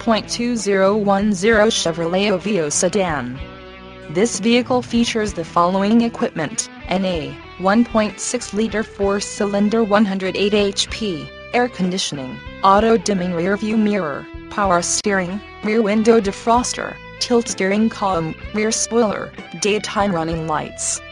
5.2010 Chevrolet Aveo sedan. This vehicle features the following equipment, NA, 1.6-liter 4-cylinder 108 HP, air conditioning, auto-dimming rear-view mirror, power steering, rear window defroster, tilt steering column, rear spoiler, daytime running lights,